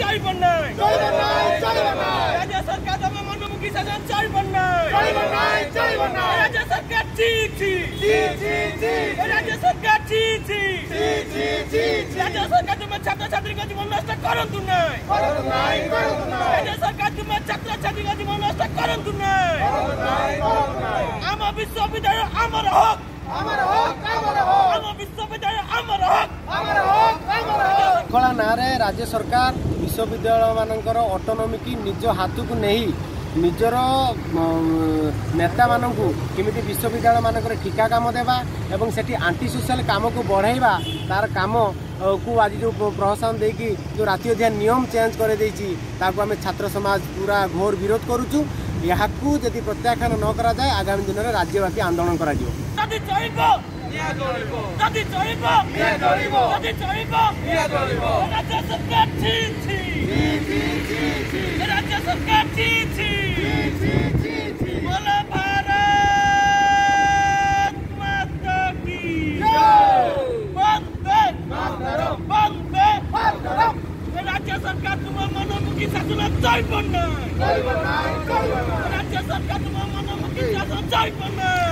চাই বন্যায় চাই বন্যায় চাই বন্যায় রাজ্য সরকার তবে মন্ডমুখী শাসন চাই বন্যায় চাই বন্যায় চাই বন্যায় রাজ্য সরকার জি জি জি জি জি রাজ্য সরকার জি জি জি জি জি রাজ্য সরকার তোমার ছাত্র ছাত্রীকে জীবন আমার বিশ্ববিদ্যালয় আমার হক আমার হক ଶୃଙ୍ଖଳା ନାଁରେ ରାଜ୍ୟ ସରକାର ବିଶ୍ୱବିଦ୍ୟାଳୟମାନଙ୍କର ଅଟୋନୋମିକି ନିଜ ହାତକୁ ନେଇ ନିଜର ନେତାମାନଙ୍କୁ କେମିତି ବିଶ୍ୱବିଦ୍ୟାଳୟମାନଙ୍କରେ ଠିକା କାମ ଦେବା ଏବଂ ସେଠି ଆଣ୍ଟି ସୋସିଆଲ କାମକୁ ବଢ଼ାଇବା ତାର କାମକୁ ଆଜି ଯେଉଁ ପ୍ରହସନ ଦେଇକି ଯେଉଁ ରାତି ଅଧିଆ ନିୟମ ଚେଞ୍ଜ କରିଦେଇଛି ତାକୁ ଆମେ ଛାତ୍ର ସମାଜ ପୁରା ଘୋର ବିରୋଧ କରୁଛୁ ଏହାକୁ ଯଦି ପ୍ରତ୍ୟାଖ୍ୟାନ ନ କରାଯାଏ ଆଗାମୀ ଦିନରେ ରାଜ୍ୟବ୍ୟାପୀ ଆନ୍ଦୋଳନ କରାଯିବ ଯଦି ଚଳିବ ଚଳିବ ଯଦି ଚଳିବ ଚଳିବ ରାଜ୍ୟ ସରକାର ଠିଛି ରାଜ୍ୟ ସରକାର ଠିଛି ବୋଲ ଭାରତ ମାତା କି ବନ୍ଦେ ବନ୍ଦେ ରାଜ୍ୟ ସରକାର ତୁମ ମନମୁଖୀ ଶାସନ ଚଳିବ ନାହିଁ ରାଜ୍ୟ ସରକାର ତୁମ ମନମୁଖୀ ଶାସନ ଚଳିବ ନାହିଁ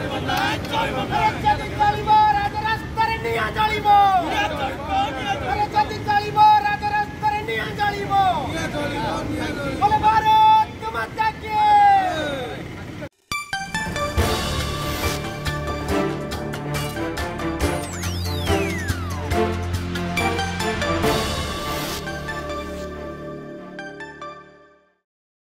जालिमो